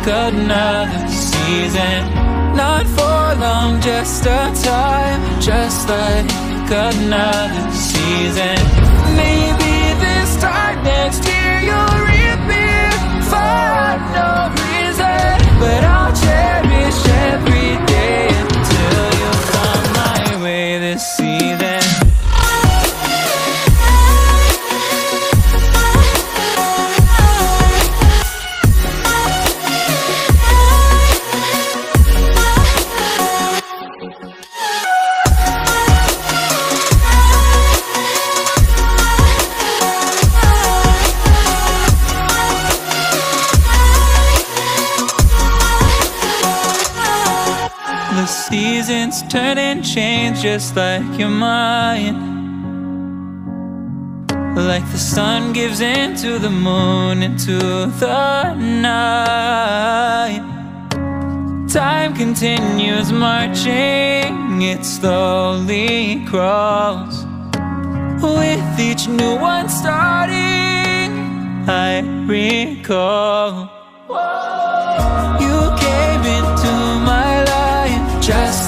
Like another season. Not for long, just a time, just like another season. Maybe turn and change just like your mind. Like the sun gives into the moon, into the night. Time continues marching, it slowly crawls. With each new one starting, I recall. You came into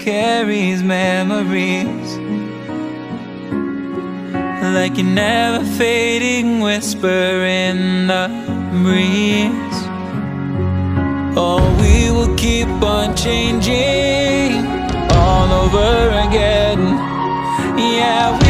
Carries memories. Like a never fading whisper in the breeze. Oh, we will keep on changing all over again. Yeah,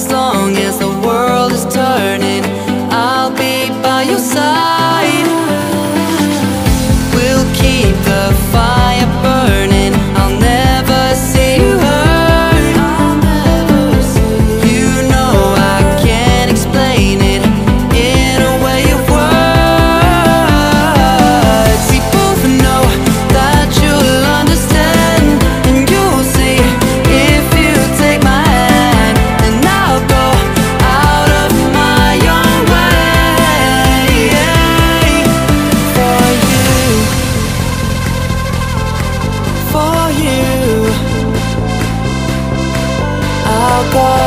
as long as the world is turning, I'll be by your side. 心